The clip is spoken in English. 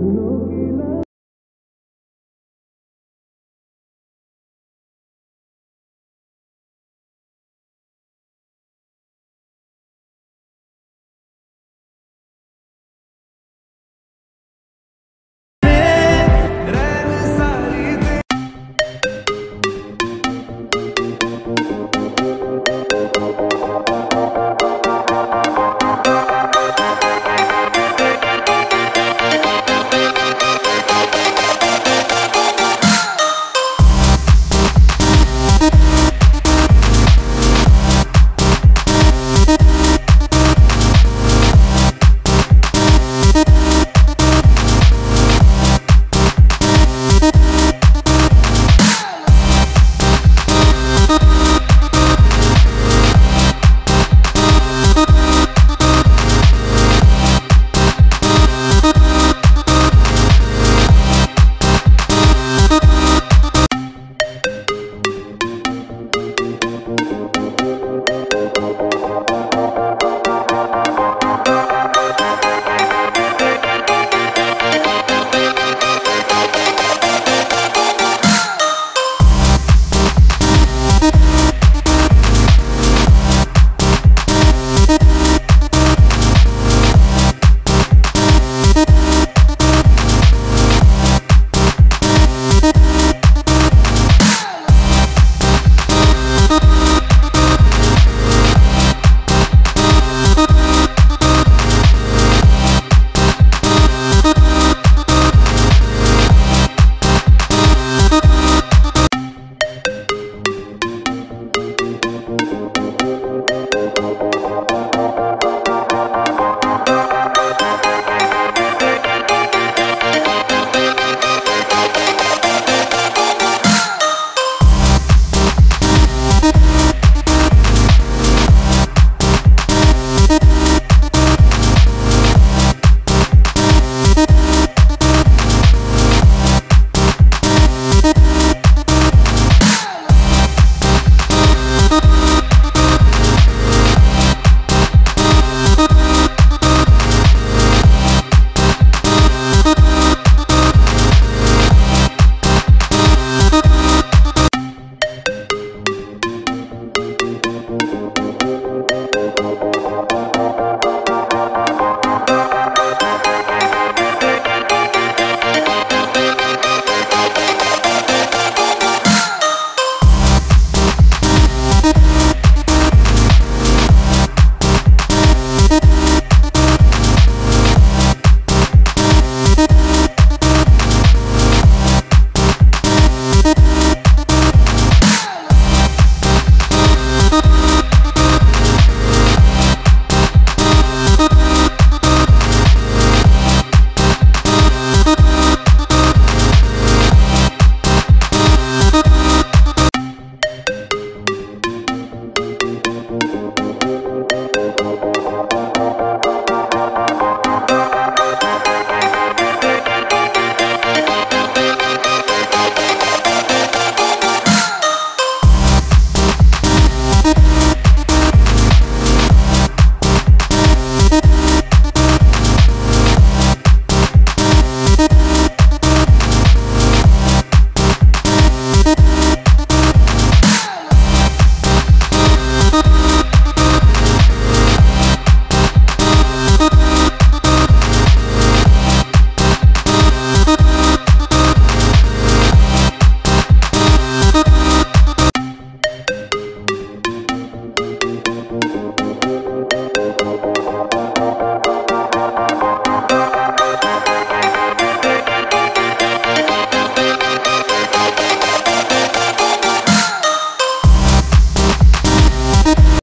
No.